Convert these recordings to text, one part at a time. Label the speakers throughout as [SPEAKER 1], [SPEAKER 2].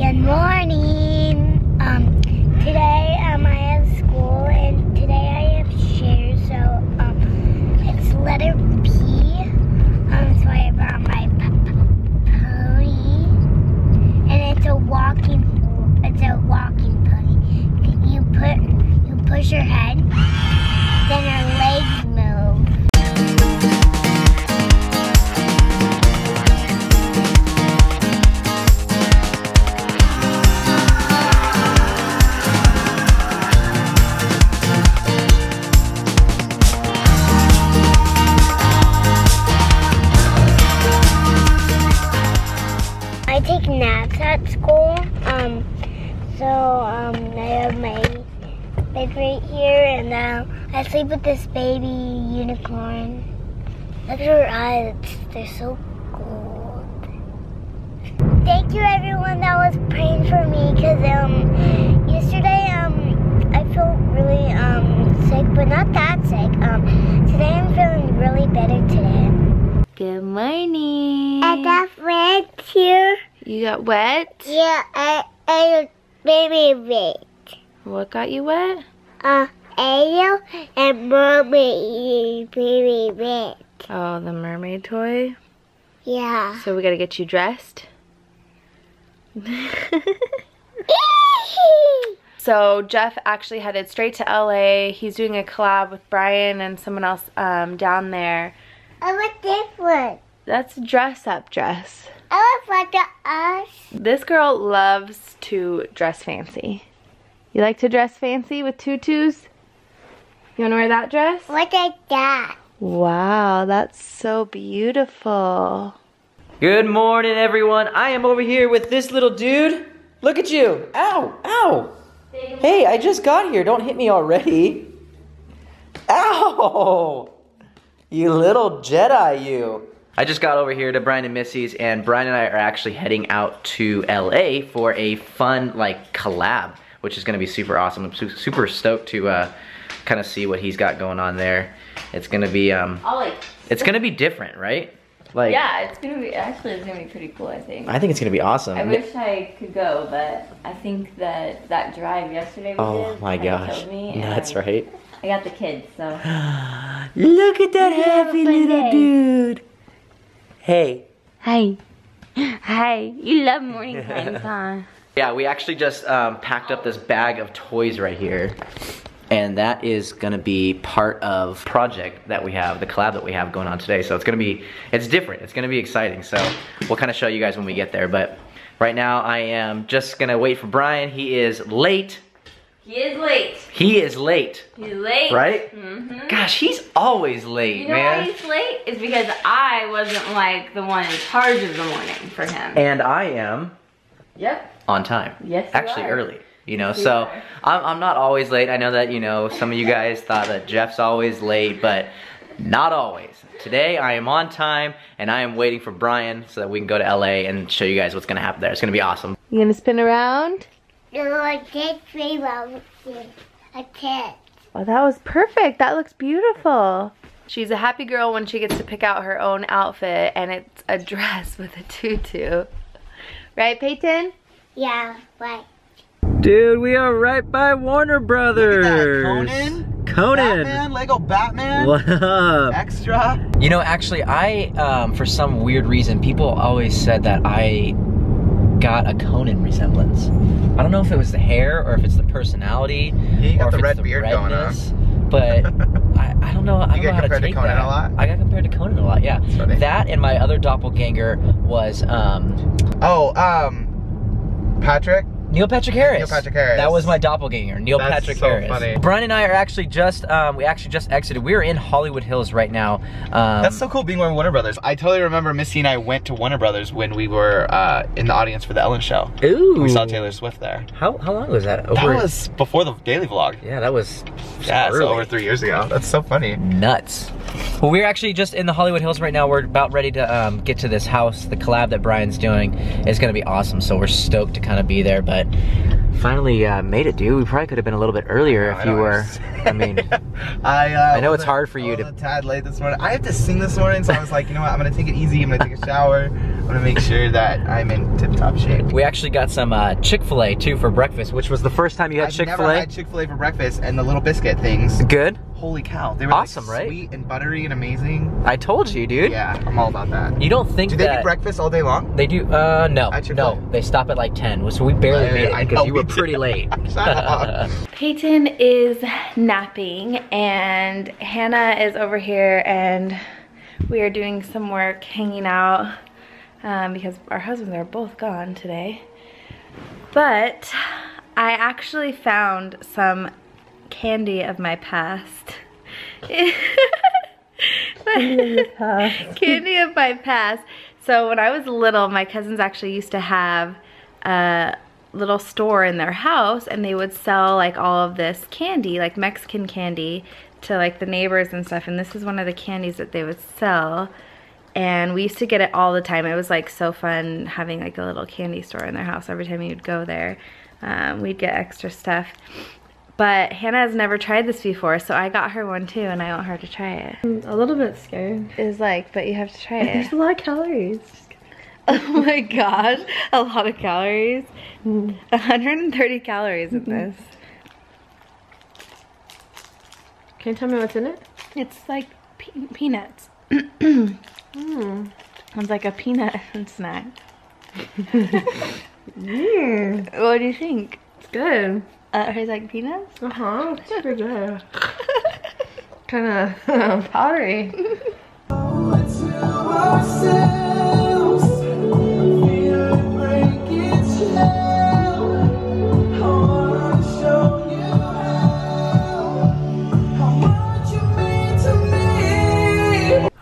[SPEAKER 1] Good morning. Um, today um, I have school and today I have shares. So um, it's letter P. Um, so I brought my p- p- pony, and it's a walking. It's a walking pony. You put you push her head, bed right here, and um, I sleep with this baby unicorn. Look at her eyes; they're so gold. Thank you, everyone that was praying for me, because um, yesterday um, I felt really um sick, but not that sick. Um, today I'm feeling really better today.
[SPEAKER 2] Good morning.
[SPEAKER 1] I got wet here.
[SPEAKER 2] You got wet?
[SPEAKER 1] Yeah, I, I baby red.
[SPEAKER 2] What got you wet?
[SPEAKER 1] Uh, Ariel and Mermaid baby red.
[SPEAKER 2] Oh, the mermaid toy.
[SPEAKER 1] Yeah.
[SPEAKER 2] So we gotta get you dressed. so Jeff actually headed straight to LA. He's doing a collab with Bryan and someone else um, down there.
[SPEAKER 1] I want this one.
[SPEAKER 2] That's a dress up dress.
[SPEAKER 1] I want the us.
[SPEAKER 2] This girl loves to dress fancy. You like to dress fancy with tutus? You wanna wear that dress?
[SPEAKER 1] Look at that?
[SPEAKER 2] Wow, that's so beautiful.
[SPEAKER 3] Good morning, everyone. I am over here with this little dude. Look at you. Ow, ow. Hey, I just got here. Don't hit me already. Ow! You little Jedi, you. I just got over here to Bryan and Missy's, and Bryan and I are actually heading out to LA for a fun, like, collab, which is gonna be super awesome. I'm su- super stoked to uh, kind of see what he's got going on there. It's gonna be, um,
[SPEAKER 4] like.
[SPEAKER 3] it's gonna be different, right? Like,
[SPEAKER 4] Yeah, it's gonna be actually it's gonna be pretty cool. I think.
[SPEAKER 3] I think it's gonna be awesome.
[SPEAKER 4] I wish I could go, but I think that that drive yesterday we
[SPEAKER 3] Oh
[SPEAKER 4] did
[SPEAKER 3] my gosh.
[SPEAKER 4] me.
[SPEAKER 3] That's
[SPEAKER 4] I,
[SPEAKER 3] right.
[SPEAKER 4] I got the kids, so
[SPEAKER 3] Look at that happy little
[SPEAKER 4] day.
[SPEAKER 3] dude. Hey.
[SPEAKER 2] Hi. Hi. You love morning times, huh?
[SPEAKER 3] Yeah, we actually just um, packed up this bag of toys right here. And that is gonna be part of project that we have, the collab that we have going on today. So it's gonna be, it's different. It's gonna be exciting. So we'll kind of show you guys when we get there. But right now I am just gonna wait for Bryan. He is late.
[SPEAKER 4] he is late.
[SPEAKER 3] He is late,
[SPEAKER 4] He's late.
[SPEAKER 3] right?
[SPEAKER 4] Mm-hmm.
[SPEAKER 3] Gosh, he's always late,
[SPEAKER 4] You know
[SPEAKER 3] man.
[SPEAKER 4] why he's late? It's because I wasn't like the one in charge of the morning for him.
[SPEAKER 3] And I am
[SPEAKER 4] yep.
[SPEAKER 3] on time.
[SPEAKER 4] Yes, you
[SPEAKER 3] Actually
[SPEAKER 4] are.
[SPEAKER 3] early. You know,
[SPEAKER 4] you
[SPEAKER 3] so
[SPEAKER 4] are.
[SPEAKER 3] I'm, I'm not always late. I know that, you know, some of you guys thought that Jeff's always late, but not always. Today I am on time and I am waiting for Bryan so that we can go to LA and show you guys what's gonna happen there. It's gonna be awesome.
[SPEAKER 2] You gonna spin around?
[SPEAKER 1] No, I did rainbow with a cat.
[SPEAKER 2] Oh, that was perfect. That looks beautiful. She's a happy girl when she gets to pick out her own outfit and it's a dress with a tutu. Right, Peyton?
[SPEAKER 1] Yeah, right.
[SPEAKER 3] Dude, we are right by Warner Brothers.
[SPEAKER 5] Conan?
[SPEAKER 3] Conan.
[SPEAKER 5] Batman, Lego Batman,
[SPEAKER 3] What up?
[SPEAKER 5] extra.
[SPEAKER 3] You know, actually, I, um, for some weird reason, people always said that I got a Conan resemblance. I don't know if it was the hair or if it's the personality.
[SPEAKER 5] you got
[SPEAKER 3] or
[SPEAKER 5] the
[SPEAKER 3] if
[SPEAKER 5] red
[SPEAKER 3] it's the
[SPEAKER 5] beard going on.
[SPEAKER 3] But I, I don't know. I don't
[SPEAKER 5] You
[SPEAKER 3] know how to
[SPEAKER 5] compared to
[SPEAKER 3] take
[SPEAKER 5] Conan
[SPEAKER 3] that.
[SPEAKER 5] a lot?
[SPEAKER 3] I got compared to Conan a lot. Yeah. That and my other doppelganger was um,
[SPEAKER 5] Oh, um, Patrick.
[SPEAKER 3] Neil Patrick Harris.
[SPEAKER 5] Neil Patrick Harris.
[SPEAKER 3] That was my doppelganger, Neil
[SPEAKER 5] That's
[SPEAKER 3] Patrick
[SPEAKER 5] so
[SPEAKER 3] Harris.
[SPEAKER 5] funny.
[SPEAKER 3] Bryan and I are actually just um, we actually just exited. We are in Hollywood Hills right now. Um,
[SPEAKER 5] That's so cool being with Warner Brothers. I totally remember Missy and I went to Warner Brothers when we were uh, in the audience for the Ellen Show.
[SPEAKER 3] Ooh.
[SPEAKER 5] We saw Taylor Swift there.
[SPEAKER 3] How how long was that?
[SPEAKER 5] That was before the daily vlog.
[SPEAKER 3] Yeah, that was.
[SPEAKER 5] Yeah, so over three years ago. That's so funny.
[SPEAKER 3] nuts. Well, we're actually just in the Hollywood Hills right now. We're about ready to um, get to this house. The collab that Bryan's doing is going to be awesome. So we're stoked to kind of be there. But finally uh, made it, dude. We probably could have been a little bit earlier if you were. I mean,
[SPEAKER 5] I uh,
[SPEAKER 3] I know it's hard for you to-
[SPEAKER 5] a tad late this morning. I have to sing this morning, so I was like, you know what? I'm gonna take it easy. I'm gonna take a shower. I'm gonna make sure that I'm in tip-top shape.
[SPEAKER 3] We actually got some uh, Chick-fil-A too for breakfast, which was the first time you had
[SPEAKER 5] I've never
[SPEAKER 3] Chick-fil-A.
[SPEAKER 5] had Chick-fil-A for breakfast, and the little biscuit things.
[SPEAKER 3] Good.
[SPEAKER 5] Holy cow, they were
[SPEAKER 3] Awesome,
[SPEAKER 5] like
[SPEAKER 3] right?
[SPEAKER 5] sweet and buttery and amazing.
[SPEAKER 3] I told you, dude.
[SPEAKER 5] Yeah, I'm all about that.
[SPEAKER 3] You don't think
[SPEAKER 5] Do they
[SPEAKER 3] that
[SPEAKER 5] do breakfast all day long?
[SPEAKER 3] they do? Uh, no,
[SPEAKER 5] At Chick-fil-A?
[SPEAKER 3] no. They stop at like ten, so we barely
[SPEAKER 5] I-
[SPEAKER 3] made it because
[SPEAKER 5] know
[SPEAKER 3] you were
[SPEAKER 5] we did.
[SPEAKER 3] pretty late.
[SPEAKER 5] Shut.
[SPEAKER 2] Peyton is napping and Hannah is over here and we are doing some work hanging out um, because our husbands are both gone today. But I actually found some candy of my past. candy of my past. So when I was little, my cousins actually used to have a little store in their house and they would sell like all of this candy, like Mexican candy to like the neighbors and stuff. And this is one of the candies that they would sell. And we used to get it all the time. It was like so fun having like a little candy store in their house every time you'd go there. Um, we'd get extra stuff. But Hannah has never tried this before, so I got her one too, and I want her to try it.
[SPEAKER 6] I'm a little bit scared.
[SPEAKER 2] It's like, but you have to try it.
[SPEAKER 6] There's a lot of calories.
[SPEAKER 2] oh my gosh, a lot of calories.
[SPEAKER 6] Mm.
[SPEAKER 2] 130 calories in this.
[SPEAKER 6] Can you tell me what's in it?
[SPEAKER 2] It's like pe- peanuts.
[SPEAKER 6] Mm.
[SPEAKER 2] It's like a peanut snack.
[SPEAKER 6] Mm.
[SPEAKER 2] What do you think?
[SPEAKER 6] It's good.
[SPEAKER 2] Uh, tastes like peanuts?
[SPEAKER 6] Uh huh. It's super good. kind of powdery.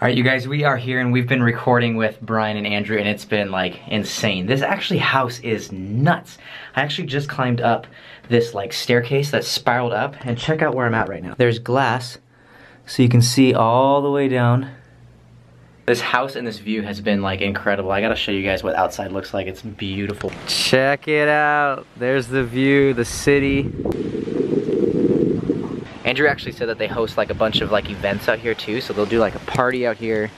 [SPEAKER 3] All right, you guys, we are here and we've been recording with Bryan and Andrew and it's been like insane. This actually house is nuts. I actually just climbed up this like staircase that spiraled up and check out where I'm at right now. There's glass so you can see all the way down. This house and this view has been like incredible. I gotta show you guys what outside looks like. It's beautiful. Check it out. There's the view, the city. Andrew actually said that they host like a bunch of like events out here too, so they'll do like a party out here.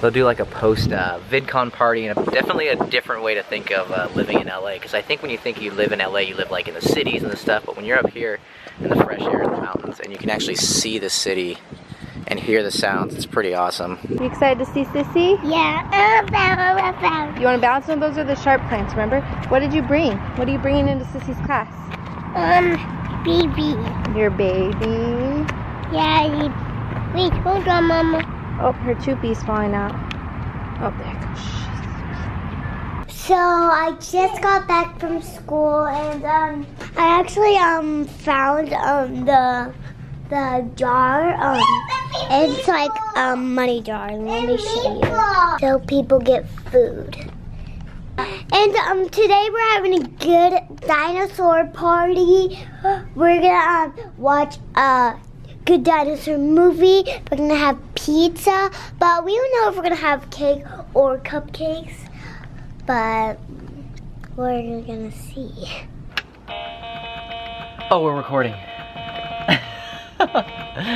[SPEAKER 3] They'll do like a post uh, VidCon party, and a, definitely a different way to think of uh, living in LA. Because I think when you think you live in LA, you live like in the cities and the stuff, but when you're up here in the fresh air in the mountains, and you can actually see the city and hear the sounds, it's pretty awesome.
[SPEAKER 2] You excited to see Sissy?
[SPEAKER 1] Yeah.
[SPEAKER 2] You want to bounce on? Those are the sharp plants, remember? What did you bring? What are you bringing into Sissy's class?
[SPEAKER 1] Um, baby.
[SPEAKER 2] Your baby.
[SPEAKER 1] Yeah. Wait, hold on, Mama.
[SPEAKER 2] Oh, her toopy's falling out. Oh, there it goes.
[SPEAKER 1] So I just got back from school and um I actually um found um the the jar um it's like a money jar. Let me show you. So people get food. And um today we're having a good dinosaur party. We're gonna um, watch a good dinosaur movie. We're gonna have pizza, but we don't know if we're gonna have cake or cupcakes but we're gonna see.
[SPEAKER 3] Oh, we're recording.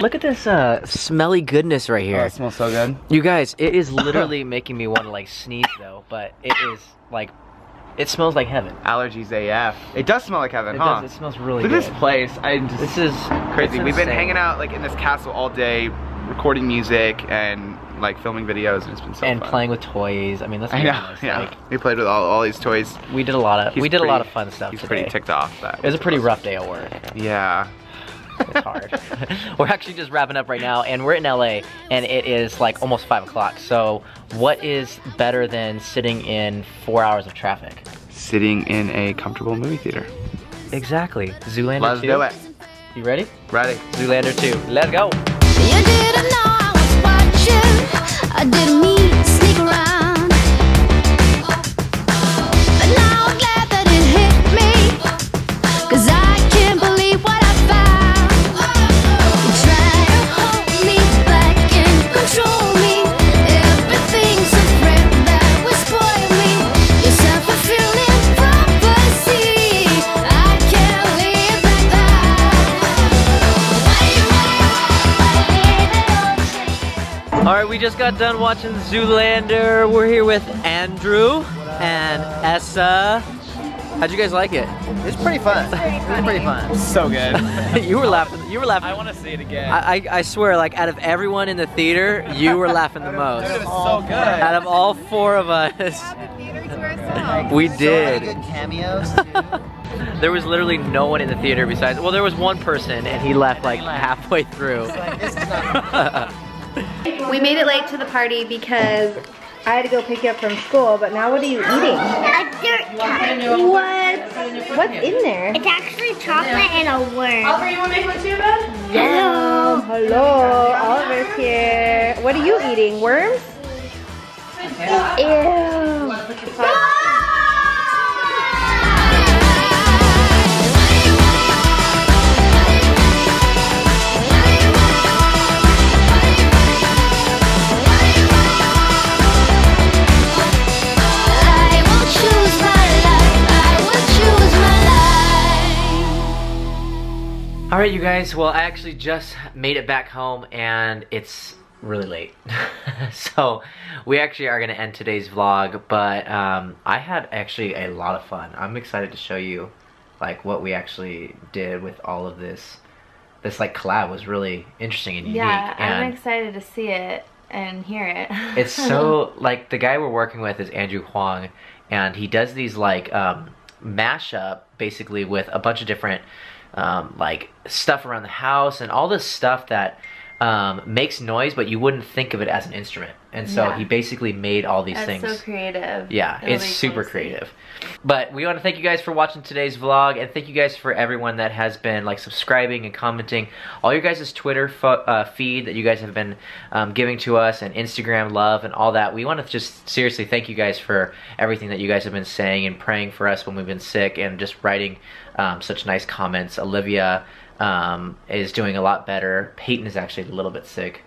[SPEAKER 3] Look at this uh, smelly goodness right
[SPEAKER 5] Oh,
[SPEAKER 3] here.
[SPEAKER 5] it smells so good.
[SPEAKER 3] You guys, it is literally making me want to like sneeze though, but it is like, it smells like heaven.
[SPEAKER 5] Allergies AF. It does smell like heaven,
[SPEAKER 3] It
[SPEAKER 5] huh?
[SPEAKER 3] does, it smells really
[SPEAKER 5] Look at this place. I just
[SPEAKER 3] This is
[SPEAKER 5] crazy. We've been hanging out like in this castle all day, recording music and like filming videos, and it's been so
[SPEAKER 3] and
[SPEAKER 5] fun.
[SPEAKER 3] playing with toys. I mean, let's
[SPEAKER 5] I
[SPEAKER 3] be
[SPEAKER 5] know.
[SPEAKER 3] honest.
[SPEAKER 5] Yeah.
[SPEAKER 3] Like,
[SPEAKER 5] we played with all, all these toys.
[SPEAKER 3] we did a lot of
[SPEAKER 5] He's
[SPEAKER 3] we did a lot of fun stuff
[SPEAKER 5] He's
[SPEAKER 3] today.
[SPEAKER 5] pretty ticked off. That
[SPEAKER 3] It was a pretty rough day at work.
[SPEAKER 5] Yeah.
[SPEAKER 3] It's hard. we're actually just wrapping up right now, and we're in LA, and it is like almost five o'clock. So, what is better than sitting in four hours of traffic?
[SPEAKER 5] Sitting in a comfortable movie theater.
[SPEAKER 3] Exactly. Zoolander
[SPEAKER 5] Let's
[SPEAKER 3] 2.
[SPEAKER 5] do it.
[SPEAKER 3] You ready?
[SPEAKER 5] Ready?
[SPEAKER 3] Zoolander 2. Let's go. Just got done watching Zoolander. We're here with Andrew and Essa. How'd you guys like it?
[SPEAKER 5] It's pretty fun.
[SPEAKER 3] It's pretty fun.
[SPEAKER 5] So good.
[SPEAKER 3] you were laughing. You were laughing.
[SPEAKER 5] I want to see it again.
[SPEAKER 3] I, I, I swear, like out of everyone in the theater, you were laughing the most.
[SPEAKER 5] Dude, it was so good.
[SPEAKER 3] Out of all four of us, we did.
[SPEAKER 5] good cameos.
[SPEAKER 3] There was literally no one in the theater besides. Well, there was one person, and he left like halfway through.
[SPEAKER 2] We made it late to the party because I had to go pick you up from school, but now what are you eating?
[SPEAKER 1] A dirt cat.
[SPEAKER 2] What? What's in there?
[SPEAKER 1] It's actually chocolate and a worm. Are you gonna make me chew that? No.
[SPEAKER 2] Hello. Hello. Oliver's here. What are you eating? Worms? Ew.
[SPEAKER 7] Choose my life.
[SPEAKER 3] All right, you guys. Well, I actually just made it back home, and it's really late. so we actually are gonna end today's vlog. But um, I had actually a lot of fun. I'm excited to show you like what we actually did with all of this. This like collab was really interesting and unique.
[SPEAKER 2] Yeah, I'm excited to see it and hear it.
[SPEAKER 3] it's so like the guy we're working with is Andrew Huang, and he does these like um, mashup basically with a bunch of different um, like stuff around the house and all this stuff that um, makes noise, but you wouldn't think of it as an instrument. And so
[SPEAKER 2] Yeah.
[SPEAKER 3] he basically made all these
[SPEAKER 2] That's
[SPEAKER 3] things.
[SPEAKER 2] so creative.
[SPEAKER 3] Yeah,
[SPEAKER 2] It'll
[SPEAKER 3] it's super creative. But we want to thank you guys for watching today's vlog, and thank you guys for everyone that has been like subscribing and commenting. All your guys' Twitter fo- uh, feed that you guys have been um, giving to us, and Instagram love, and all that. We want to just seriously thank you guys for everything that you guys have been saying and praying for us when we've been sick, and just writing um, such nice comments. Olivia um, is doing a lot better. Peyton is actually a little bit sick,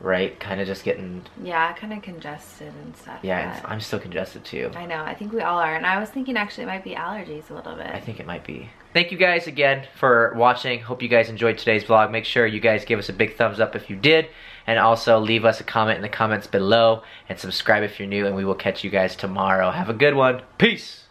[SPEAKER 3] right? Kind of just getting
[SPEAKER 2] Yeah, kind of congested and stuff.
[SPEAKER 3] yeah. I'm still congested too.
[SPEAKER 2] I know. I think we all are. And I was thinking actually it might be allergies a little bit.
[SPEAKER 3] I think it might be. Thank you guys again for watching. Hope you guys enjoyed today's vlog. Make sure you guys give us a big thumbs up if you did. And also leave us a comment in the comments below. And subscribe if you're new. And we will catch you guys tomorrow. Have a good one. Peace.